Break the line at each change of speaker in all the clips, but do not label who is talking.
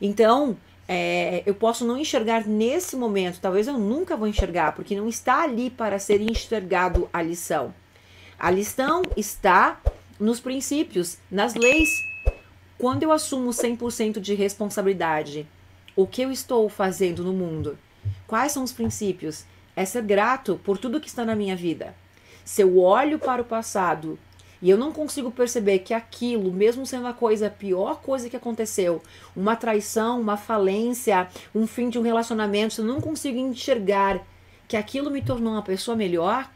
Então, é, eu posso não enxergar nesse momento, talvez eu nunca vou enxergar, porque não está ali para ser enxergado a lição. A lição está nos princípios, nas leis. Quando eu assumo 100% de responsabilidade, o que eu estou fazendo no mundo? Quais são os princípios? É ser grato por tudo que está na minha vida. Se eu olho para o passado e eu não consigo perceber que aquilo, mesmo sendo a coisa, a pior coisa que aconteceu, uma traição, uma falência, um fim de um relacionamento, se eu não consigo enxergar que aquilo me tornou uma pessoa melhor,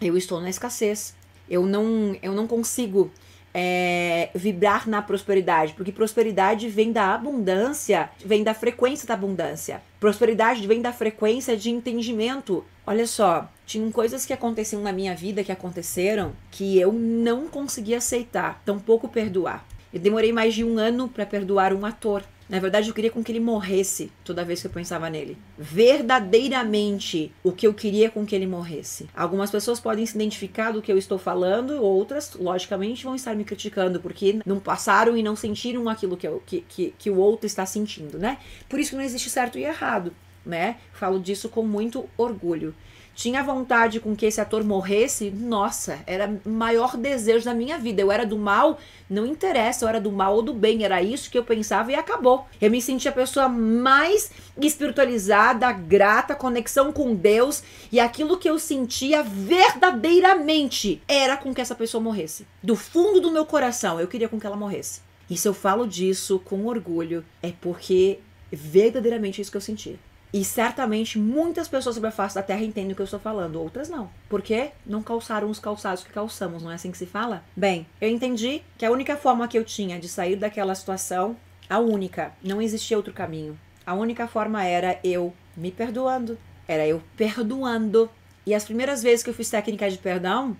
eu estou na escassez. Eu não, eu não consigo é, vibrar na prosperidade, porque prosperidade vem da abundância, vem da frequência da abundância. Prosperidade vem da frequência de entendimento. Olha só, tinham coisas que aconteciam na minha vida que aconteceram que eu não conseguia aceitar, tampouco perdoar. Eu demorei mais de um ano para perdoar um ator. Na verdade, eu queria com que ele morresse toda vez que eu pensava nele. Verdadeiramente, o que eu queria com que ele morresse. Algumas pessoas podem se identificar do que eu estou falando, outras, logicamente, vão estar me criticando porque não passaram e não sentiram aquilo que, eu, que, que, que o outro está sentindo, né? Por isso que não existe certo e errado, né? Falo disso com muito orgulho tinha vontade com que esse ator morresse, nossa, era o maior desejo da minha vida. Eu era do mal, não interessa, eu era do mal ou do bem, era isso que eu pensava e acabou. Eu me sentia a pessoa mais espiritualizada, grata, conexão com Deus e aquilo que eu sentia verdadeiramente era com que essa pessoa morresse. Do fundo do meu coração, eu queria com que ela morresse. E se eu falo disso com orgulho, é porque verdadeiramente é isso que eu sentia. E certamente muitas pessoas sobre a face da Terra entendem o que eu estou falando, outras não. Porque não calçaram os calçados que calçamos, não é assim que se fala? Bem, eu entendi que a única forma que eu tinha de sair daquela situação, a única, não existia outro caminho. A única forma era eu me perdoando. Era eu perdoando. E as primeiras vezes que eu fiz técnica de perdão,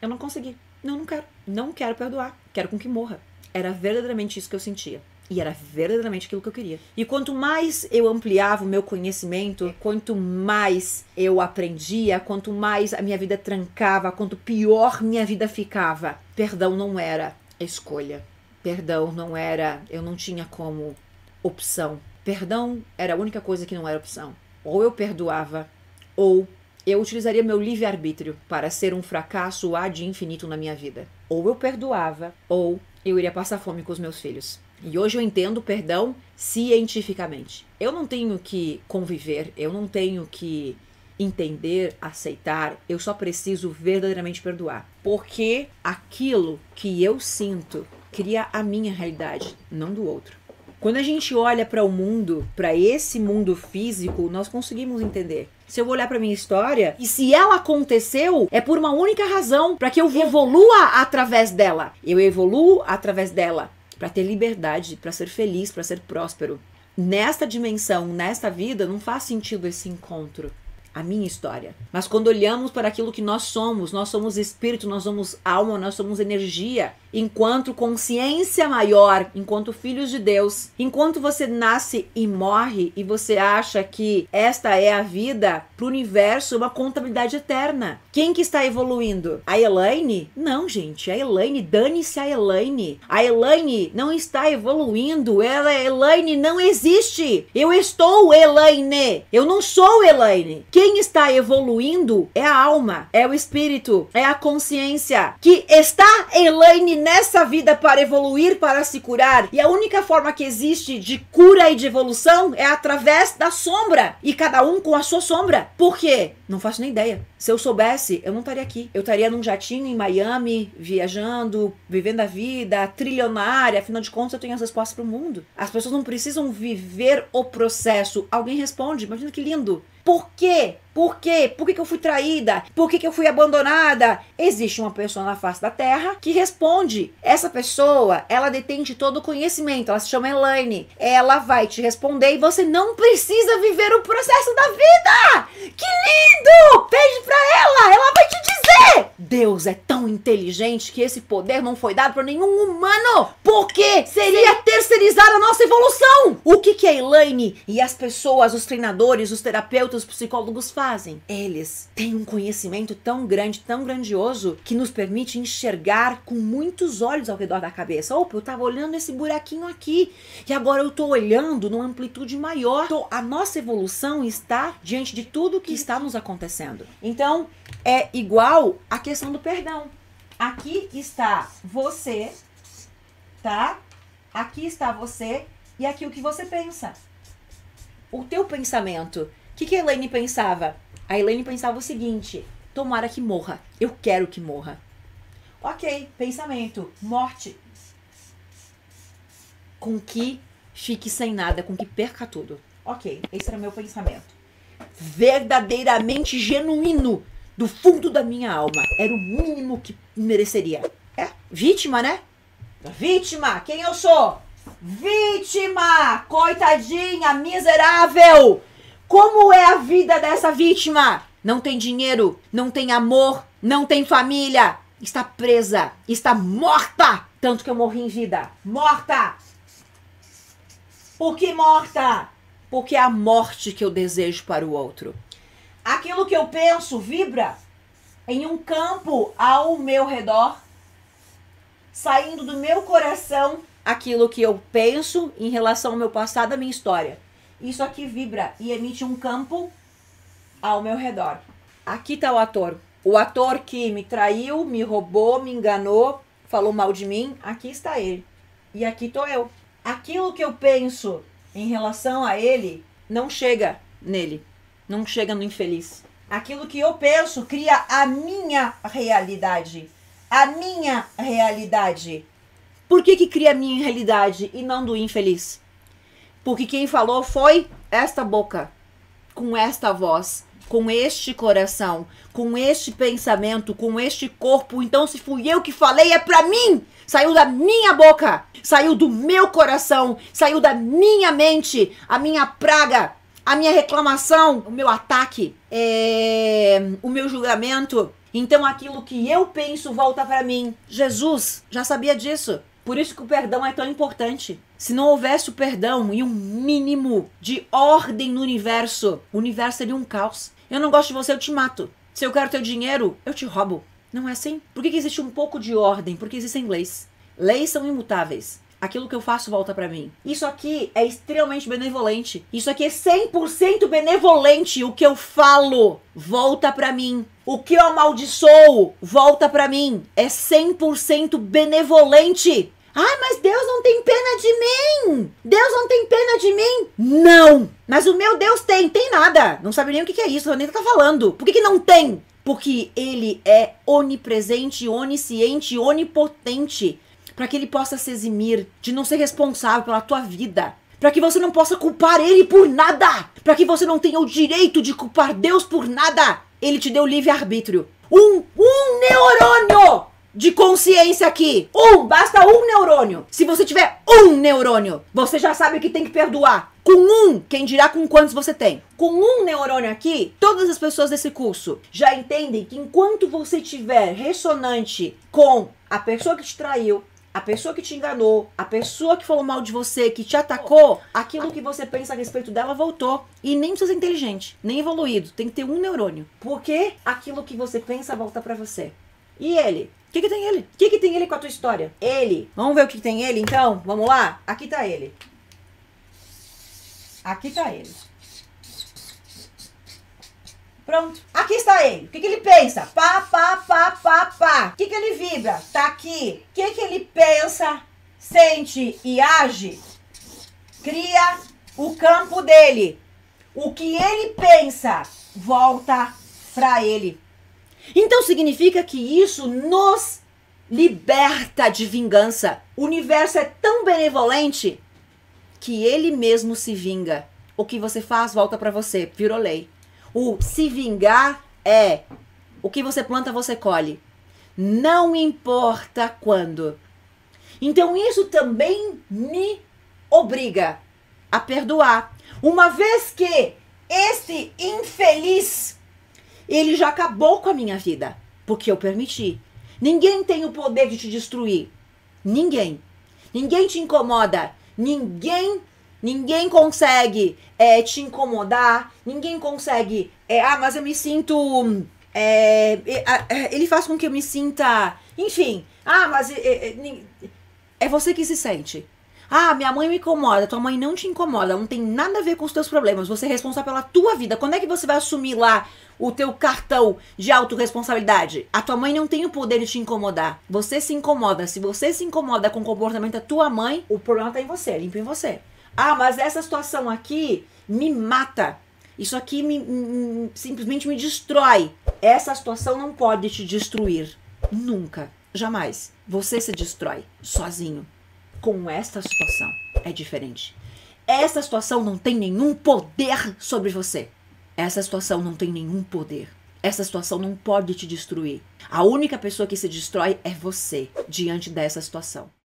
eu não consegui. Não, não quero. Não quero perdoar. Quero com que morra. Era verdadeiramente isso que eu sentia. E era verdadeiramente aquilo que eu queria. E quanto mais eu ampliava o meu conhecimento, quanto mais eu aprendia, quanto mais a minha vida trancava, quanto pior minha vida ficava, perdão não era escolha. Perdão não era, eu não tinha como opção. Perdão era a única coisa que não era opção. Ou eu perdoava, ou eu utilizaria meu livre-arbítrio para ser um fracasso ad infinito na minha vida. Ou eu perdoava, ou eu iria passar fome com os meus filhos. E hoje eu entendo perdão cientificamente. Eu não tenho que conviver, eu não tenho que entender, aceitar, eu só preciso verdadeiramente perdoar. Porque aquilo que eu sinto cria a minha realidade, não do outro. Quando a gente olha para o mundo, para esse mundo físico, nós conseguimos entender. Se eu olhar para minha história e se ela aconteceu, é por uma única razão, para que eu evolua através dela. Eu evoluo através dela para ter liberdade, para ser feliz, para ser próspero. Nesta dimensão, nesta vida, não faz sentido esse encontro a minha história. Mas quando olhamos para aquilo que nós somos, nós somos espírito, nós somos alma, nós somos energia, enquanto consciência maior, enquanto filhos de Deus. Enquanto você nasce e morre e você acha que esta é a vida para o universo, uma contabilidade eterna. Quem que está evoluindo? A Elaine? Não, gente, a Elaine, dane-se a Elaine. A Elaine não está evoluindo, ela, Elaine não existe. Eu estou Elaine, eu não sou Elaine. Quem quem está evoluindo é a alma, é o espírito, é a consciência que está Elaine nessa vida para evoluir, para se curar. E a única forma que existe de cura e de evolução é através da sombra. E cada um com a sua sombra. Por quê? Não faço nem ideia. Se eu soubesse, eu não estaria aqui. Eu estaria num jatinho em Miami, viajando, vivendo a vida, trilionária. Afinal de contas, eu tenho as respostas para o mundo. As pessoas não precisam viver o processo. Alguém responde. Imagina que lindo. Por quê? Por quê? Por que, que eu fui traída? Por que, que eu fui abandonada? Existe uma pessoa na face da Terra que responde. Essa pessoa, ela detém de todo o conhecimento. Ela se chama Elaine. Ela vai te responder e você não precisa viver o processo da vida. Que lindo! Pede pra ela, ela vai te dizer. Deus é tão inteligente que esse poder não foi dado para nenhum humano. Porque seria terceirizar a nossa evolução. O que, que a Elaine e as pessoas, os treinadores, os terapeutas, os psicólogos fazem? Eles têm um conhecimento tão grande, tão grandioso, que nos permite enxergar com muitos olhos ao redor da cabeça. Opa, eu tava olhando esse buraquinho aqui e agora eu tô olhando numa amplitude maior. Então, a nossa evolução está diante de tudo que está nos acontecendo. Então, é igual a questão do perdão. Aqui está você, tá? Aqui está você e aqui o que você pensa. O teu pensamento. O que, que a Elaine pensava? A Elaine pensava o seguinte: tomara que morra. Eu quero que morra. Ok, pensamento, morte. Com que fique sem nada, com que perca tudo. Ok, esse era meu pensamento. Verdadeiramente genuíno do fundo da minha alma. Era o mínimo que mereceria. É, vítima, né? Vítima, quem eu sou? Vítima! Coitadinha, miserável! Como é a vida dessa vítima? Não tem dinheiro, não tem amor, não tem família, está presa, está morta! Tanto que eu morri em vida. Morta! Por que morta? Porque é a morte que eu desejo para o outro. Aquilo que eu penso vibra em um campo ao meu redor, saindo do meu coração aquilo que eu penso em relação ao meu passado, à minha história. Isso aqui vibra e emite um campo ao meu redor. Aqui está o ator. O ator que me traiu, me roubou, me enganou, falou mal de mim, aqui está ele. E aqui estou eu. Aquilo que eu penso em relação a ele não chega nele não chega no infeliz. Aquilo que eu penso cria a minha realidade. A minha realidade. Por que, que cria a minha realidade e não do infeliz? Porque quem falou foi esta boca, com esta voz, com este coração, com este pensamento, com este corpo. Então, se fui eu que falei, é para mim. Saiu da minha boca, saiu do meu coração, saiu da minha mente, a minha praga, a minha reclamação, o meu ataque, é, o meu julgamento. Então aquilo que eu penso volta para mim. Jesus já sabia disso. Por isso que o perdão é tão importante. Se não houvesse o perdão e um mínimo de ordem no universo, o universo seria um caos. Eu não gosto de você, eu te mato. Se eu quero teu dinheiro, eu te roubo. Não é assim? Por que, que existe um pouco de ordem? Porque existem leis. Leis são imutáveis aquilo que eu faço volta para mim. Isso aqui é extremamente benevolente. Isso aqui é 100% benevolente. O que eu falo volta para mim. O que eu amaldiçoo volta para mim. É 100% benevolente. Ai, mas Deus não tem pena de mim! Deus não tem pena de mim! Não! Mas o meu Deus tem, tem nada. Não sabe nem o que é isso, nem tá falando. Por que, que não tem? Porque ele é onipresente, onisciente, onipotente para que ele possa se eximir de não ser responsável pela tua vida. Para que você não possa culpar ele por nada. Para que você não tenha o direito de culpar Deus por nada. Ele te deu livre arbítrio. Um, um neurônio de consciência aqui. Um, basta um neurônio. Se você tiver um neurônio, você já sabe que tem que perdoar. Com um, quem dirá com quantos você tem? Com um neurônio aqui, todas as pessoas desse curso já entendem que enquanto você tiver ressonante com a pessoa que te traiu, a pessoa que te enganou, a pessoa que falou mal de você, que te atacou, aquilo que você pensa a respeito dela voltou. E nem precisa ser inteligente, nem evoluído. Tem que ter um neurônio. Porque aquilo que você pensa volta para você. E ele? O que, que tem ele? O que, que tem ele com a tua história? Ele. Vamos ver o que, que tem ele então? Vamos lá? Aqui tá ele. Aqui tá ele. Pronto. Aqui está ele. O que, que ele pensa? Pá, pá, pá, pá, pá. O que, que ele vibra? Tá aqui. O que, que ele pensa, sente e age? Cria o campo dele. O que ele pensa volta para ele. Então significa que isso nos liberta de vingança. O universo é tão benevolente que ele mesmo se vinga. O que você faz volta para você, virou lei. O se vingar é o que você planta, você colhe. Não importa quando. Então isso também me obriga a perdoar. Uma vez que esse infeliz ele já acabou com a minha vida. Porque eu permiti. Ninguém tem o poder de te destruir. Ninguém. Ninguém te incomoda. Ninguém Ninguém consegue é, te incomodar, ninguém consegue. É, ah, mas eu me sinto. É, é, ele faz com que eu me sinta. Enfim. Ah, mas é, é, é você que se sente. Ah, minha mãe me incomoda, tua mãe não te incomoda, não tem nada a ver com os teus problemas. Você é responsável pela tua vida. Quando é que você vai assumir lá o teu cartão de autorresponsabilidade? A tua mãe não tem o poder de te incomodar. Você se incomoda. Se você se incomoda com o comportamento da tua mãe, o problema tá em você, limpa em você. Ah, mas essa situação aqui me mata. Isso aqui me, me, simplesmente me destrói. Essa situação não pode te destruir. Nunca. Jamais. Você se destrói sozinho com esta situação é diferente. Essa situação não tem nenhum poder sobre você. Essa situação não tem nenhum poder. Essa situação não pode te destruir. A única pessoa que se destrói é você diante dessa situação.